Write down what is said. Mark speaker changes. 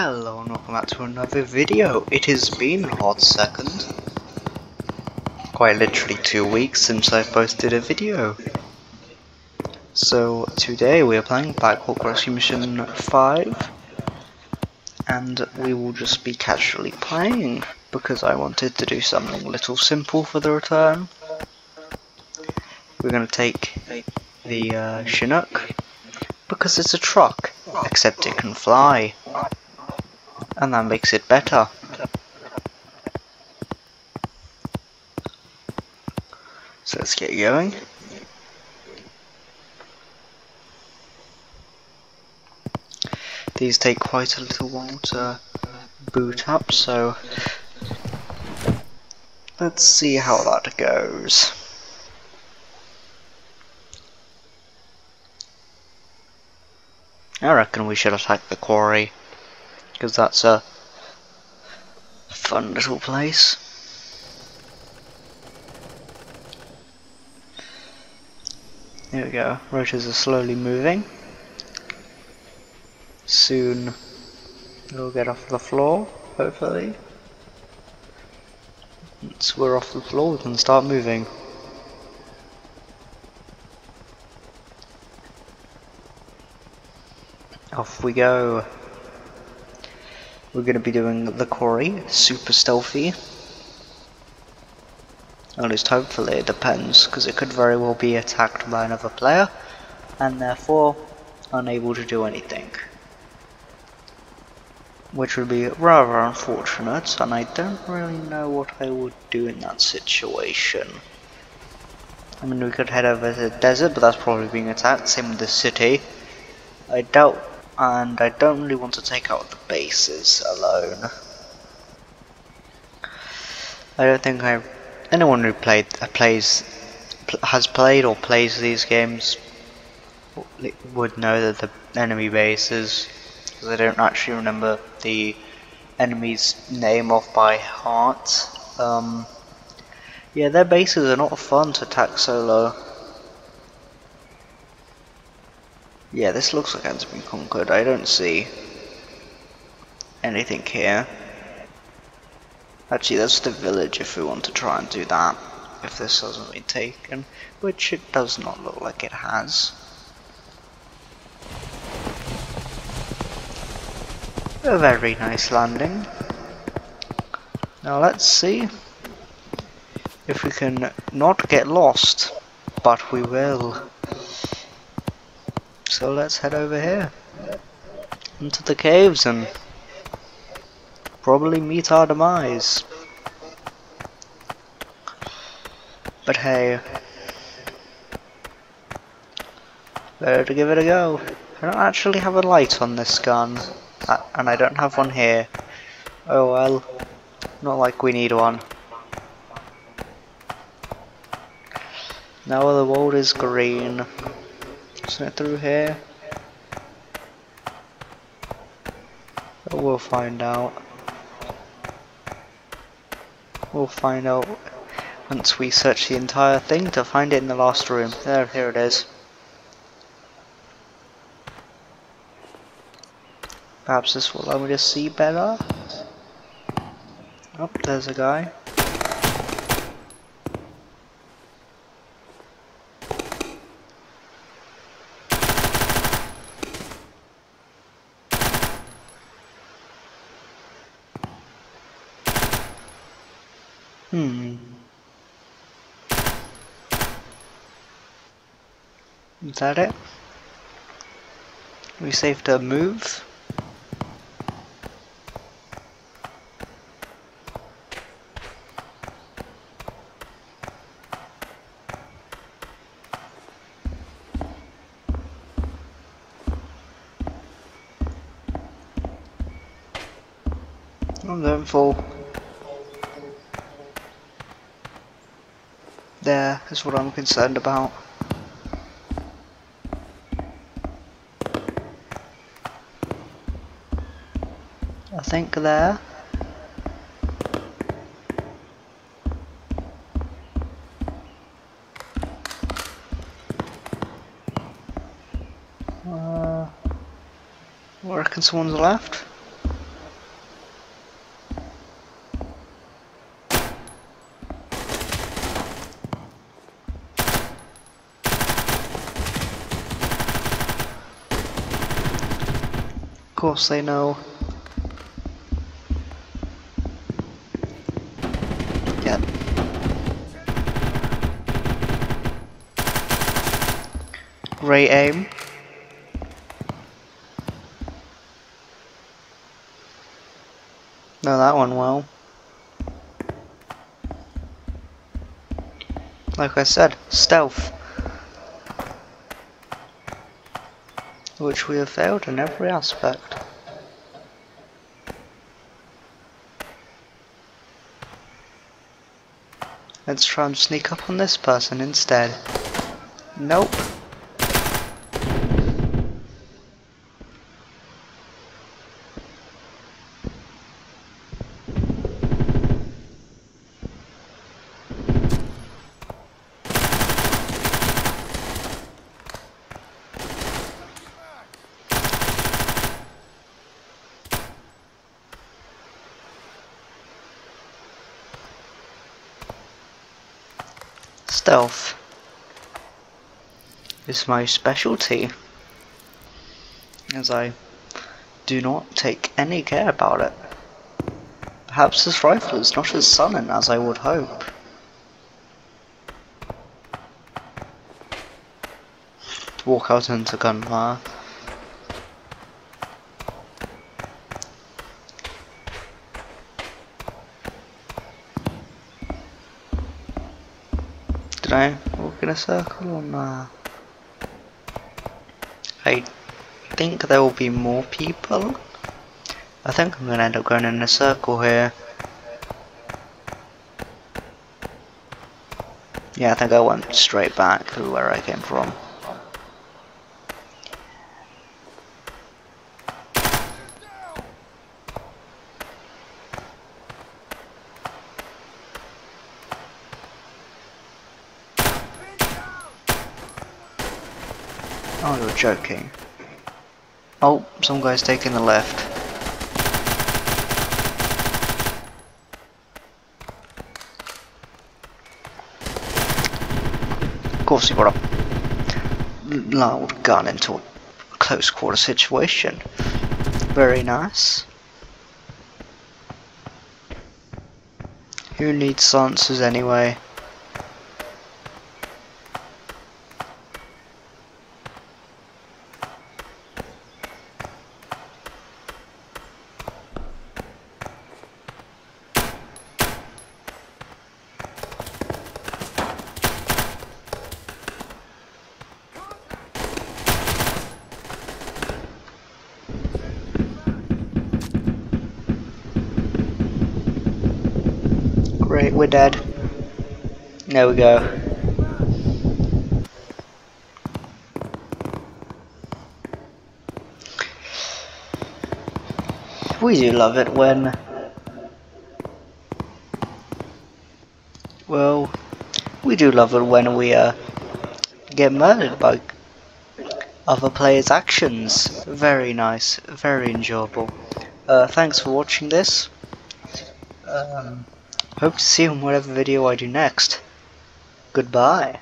Speaker 1: Hello and welcome back to another video. It has been a hot second. Quite literally two weeks since I posted a video. So today we are playing Blackhawk Rescue Mission 5 and we will just be casually playing because I wanted to do something little simple for the return. We're going to take the uh, Chinook because it's a truck, except it can fly and that makes it better. So let's get going. These take quite a little while to boot up, so let's see how that goes. I reckon we should attack the quarry because that's a fun little place. There we go, rotors are slowly moving. Soon we'll get off the floor, hopefully. Once we're off the floor we can start moving. Off we go. We're going to be doing the quarry, super stealthy. At least hopefully it depends, because it could very well be attacked by another player, and therefore unable to do anything. Which would be rather unfortunate, and I don't really know what I would do in that situation. I mean, we could head over to the desert, but that's probably being attacked, same with the city. I doubt and I don't really want to take out the bases alone. I don't think I anyone who played uh, plays pl has played or plays these games would know that the enemy bases because I don't actually remember the enemy's name off by heart. Um, yeah, their bases are not fun to attack solo. Yeah, this looks like it has been conquered. I don't see anything here. Actually, that's the village if we want to try and do that. If this hasn't been taken. Which it does not look like it has. A very nice landing. Now let's see if we can not get lost. But we will. So let's head over here into the caves and probably meet our demise. But hey, better to give it a go. I don't actually have a light on this gun, uh, and I don't have one here. Oh well, not like we need one. Now the world is green. It through here? But we'll find out. We'll find out once we search the entire thing to find it in the last room. There, here it is. Perhaps this will allow me to see better. Oh, there's a guy. Hmm. Is that it? We safe to move? I'm going full. There is what I'm concerned about. I think there. Uh, I reckon someone's left. Course they know. Yep. Great aim. No, that one well. Like I said, stealth. Which we have failed in every aspect. Let's try and sneak up on this person instead. Nope. Stealth is my specialty, as I do not take any care about it. Perhaps this rifle is not as sullen as I would hope. Walk out into gunfire. Did I walk in a circle or nah? I think there will be more people. I think I'm gonna end up going in a circle here. Yeah, I think I went straight back to where I came from. Oh, you're joking. Oh, some guy's taking the left. Of course he brought a loud gun into a close quarter situation. Very nice. Who needs silencers anyway? Great, we're dead. There we go. We do love it when... Well, we do love it when we uh, get murdered by other players' actions. Very nice, very enjoyable. Uh, thanks for watching this. Um, hope to see you in whatever video I do next. Goodbye.